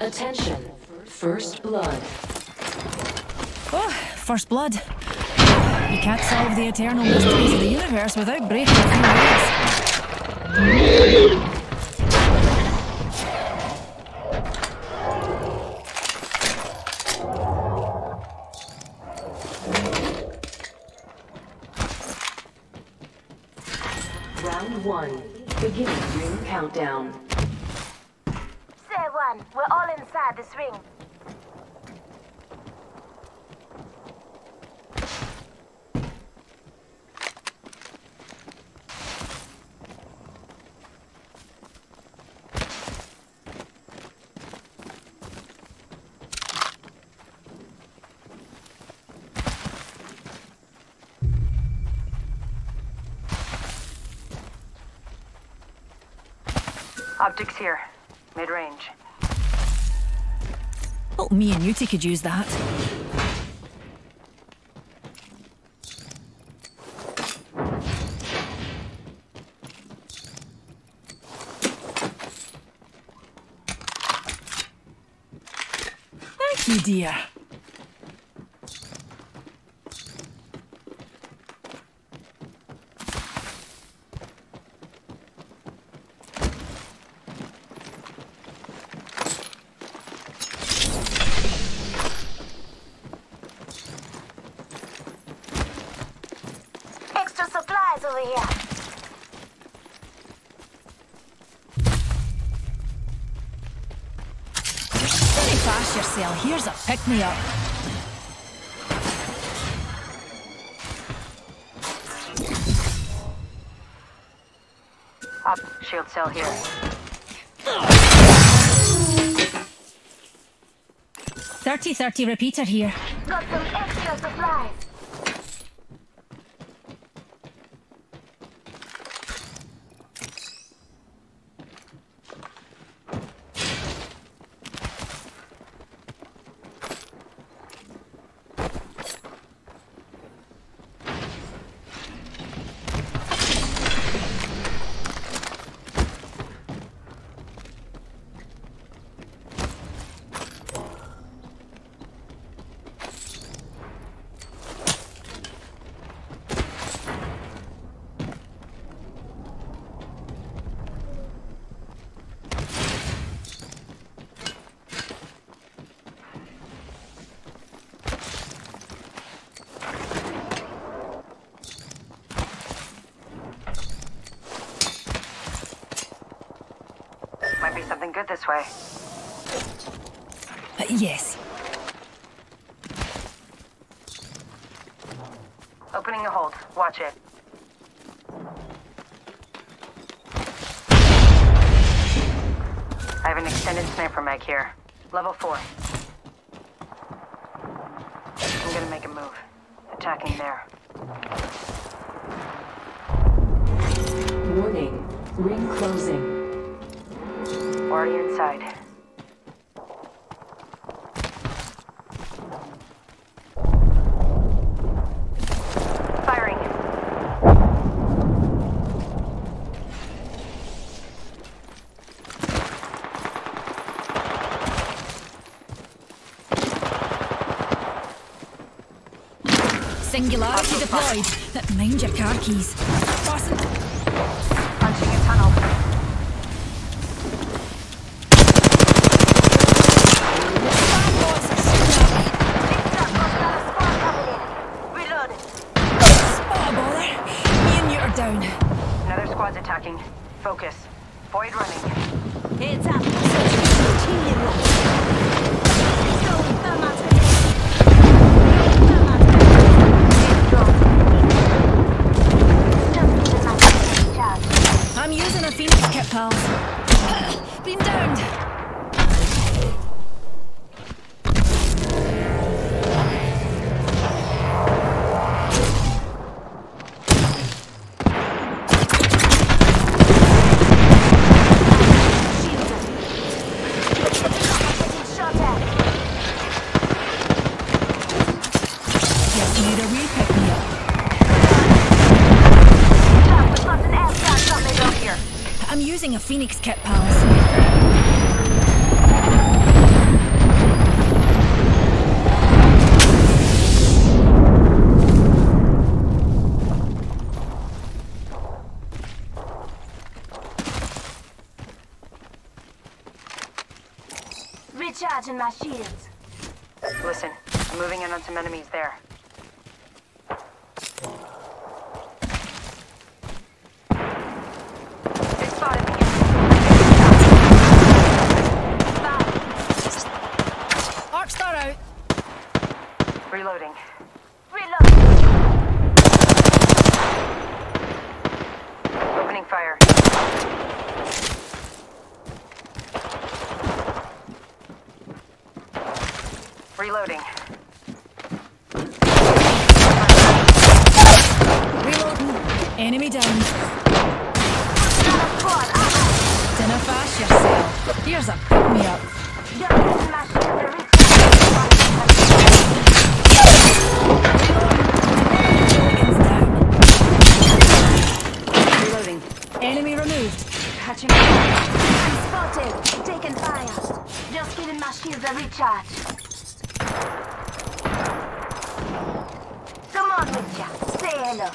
Attention. First blood. Oh, first blood. You can't solve the eternal mysteries of the universe without breaking a few. Round one. Beginning ring countdown. We're all inside this ring. Optics here. Mid-range. Oh, me and Newty could use that. Thank you, dear. Extra supplies over here. Very fast yourself. Pick-me-up. Up. Shield cell here. Thirty thirty repeater here. Got some extra supplies. Might be something good this way. Uh, yes. Opening the hold. Watch it. I have an extended sniper mag here. Level 4. I'm gonna make a move. Attacking there. Warning. Ring closing. Already inside. Firing. Singularity deployed. That mind your car keys. Fasten. Punching a tunnel. Reloaded. Bother. Me and you are down. Another squad's attacking. Focus. Void running. Heads up. Continue. Phoenix kit powers. Recharging my shields. Listen, I'm moving in on some enemies there. Reloading. Reload. Opening fire. Reloading. Reloading. Enemy down. Dinner fast yourself. Here's a pick giving my shields a recharge. Come on, Mitcha. Say hello.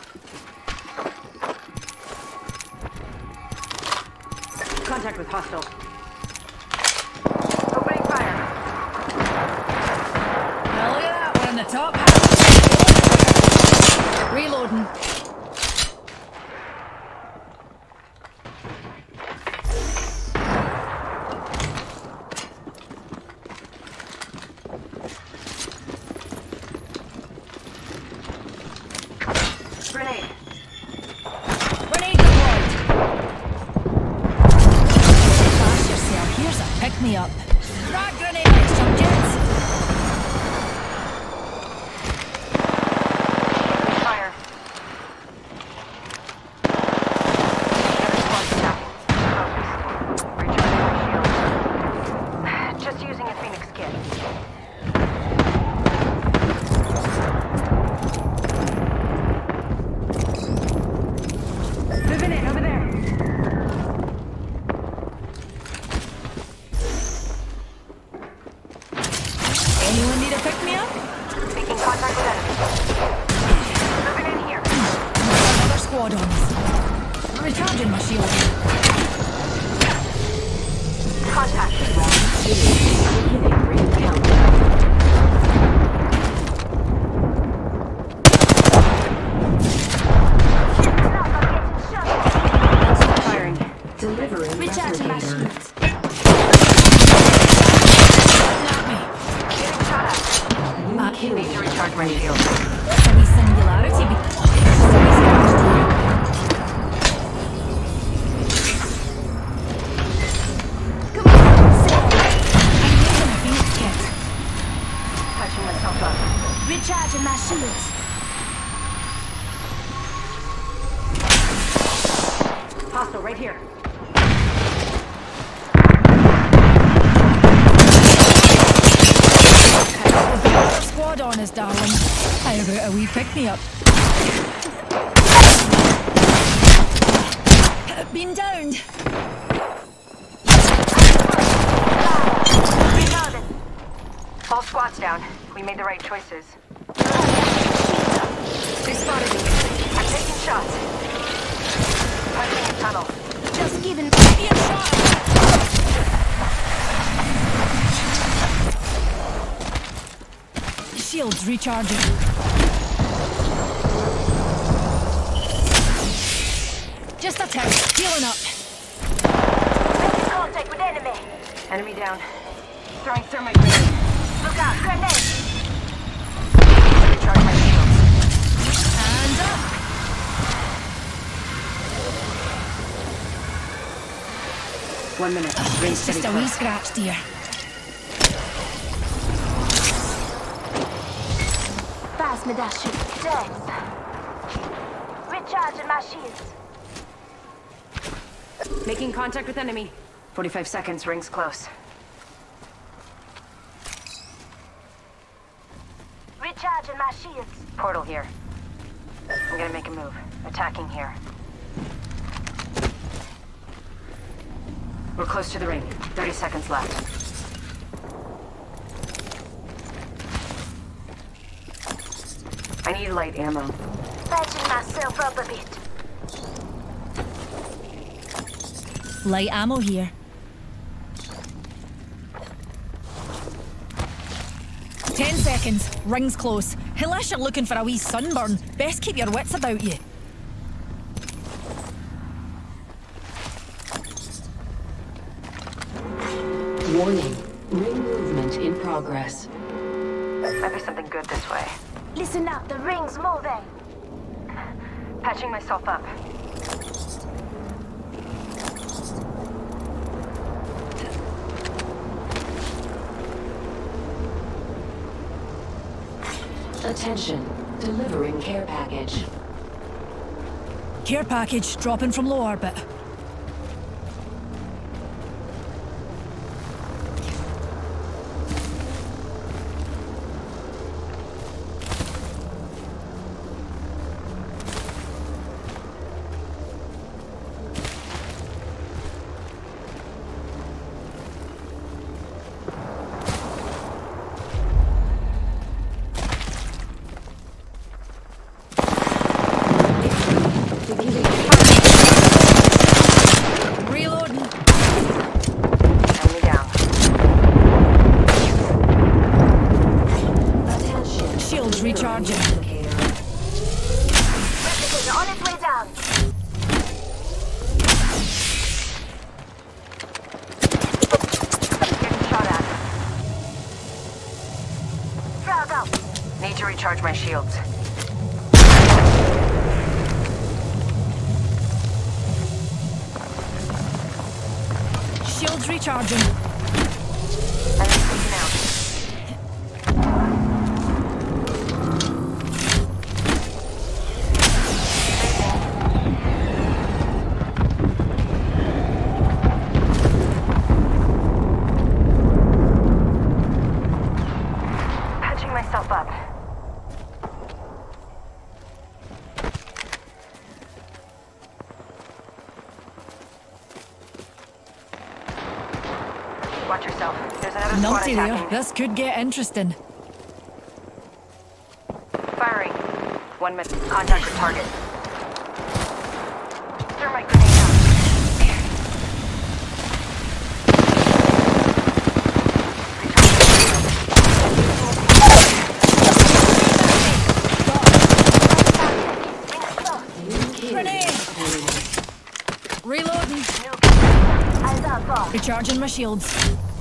Contact with hostile. Opening fire. Now look at that, we're in the top half. Reloading. Recharging my replicator. shields. At me. Getting shot at. New Need kill. to recharge my shield. Uh, a wee pick me up? Been downed. Reloaded. All squads down. We made the right choices. They spotted me. I'm taking shots. Punching a tunnel. Just giving. Be a shot. Shields recharging. Just a tick. Healing up. Making contact with enemy. Enemy down. Throwing thermite grenade. Look out, grenade. Recharge my shields. And up. One minute. Ring It's just a wee close. scratch, dear. Pass me that shit. Thanks. Recharging my shields. Making contact with enemy. 45 seconds. Rings close. Recharging my shields. Portal here. I'm gonna make a move. Attacking here. We're close to the ring. 30 seconds left. I need light ammo. Patching myself up a bit. Light ammo here. Ten seconds. Ring's close. Unless you're looking for a wee sunburn, best keep your wits about you. Warning. Ring movement in progress. Might be something good this way. Listen up, the ring's moving. Patching myself up. Attention. Delivering care package. Care package dropping from low orbit. To recharge my shields. Shields recharging. Enemy taken out. Patching myself up. Watch yourself. There's another squad Numpty there. This could get interesting. Firing. One minute. Contact with target. Thermite grenade out. Grenade! Reloading. Eyes up, boss. Recharging my shields.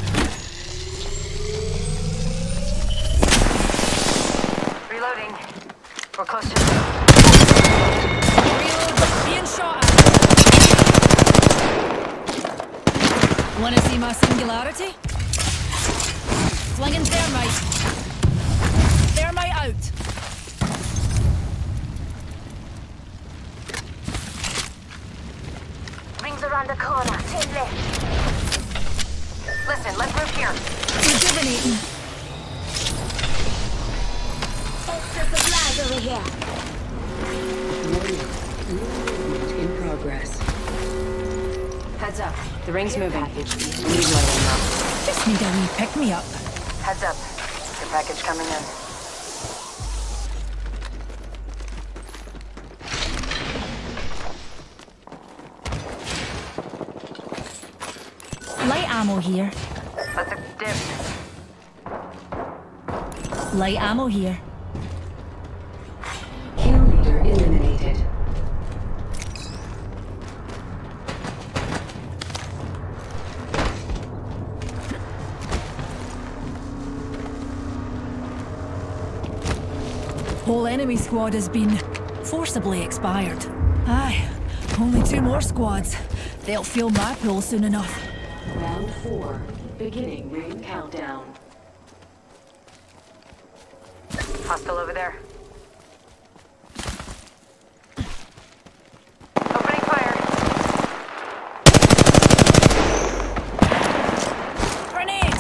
My singularity? Flinging thermite. Thermite out. Rings around the corner. Ten left. Listen, let's move here. Rejuvenating. Extra supplies over here. Warning. Movement in progress. Heads up. The ring's moving. Package Need being lighting up. Just need a wee pick me up. Heads up. Your package coming in. Light ammo here. Let's dip. Light ammo here. Enemy squad has been forcibly expired. Aye, only two more squads. They'll feel my pull soon enough. Round four. Beginning ring countdown. Hostile over there. Opening fire. Grenade!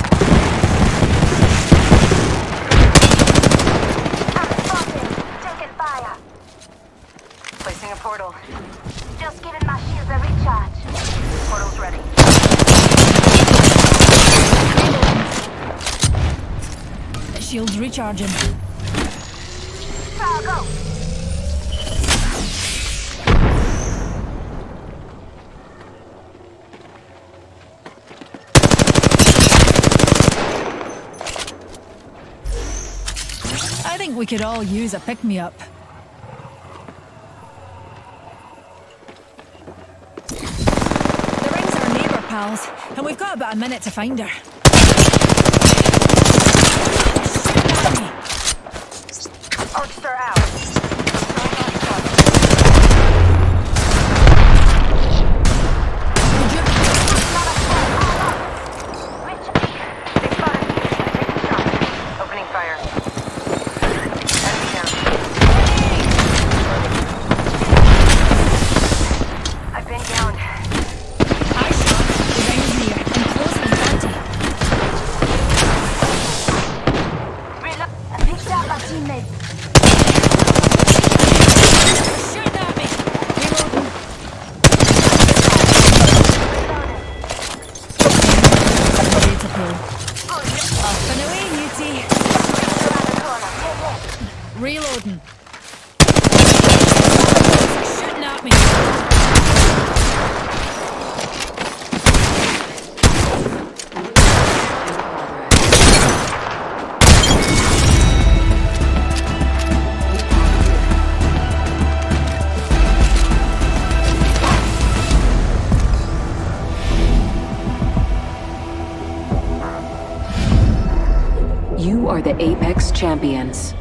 I'm spotted. Taking fire. Placing a portal. Just giving my shields a recharge. Portal's ready. Shields recharging. Frag out. think we could all use a pick-me-up. The ring's our neighbour, pals, and we've got about a minute to find her. Shoot at me. Arc Star out. Would you- They spotted me. Taking shots. Opening fire. Enemy down. I've been down. I shot. The ring's near. I'm closing in 30. Reload. Picked up a the Apex champions.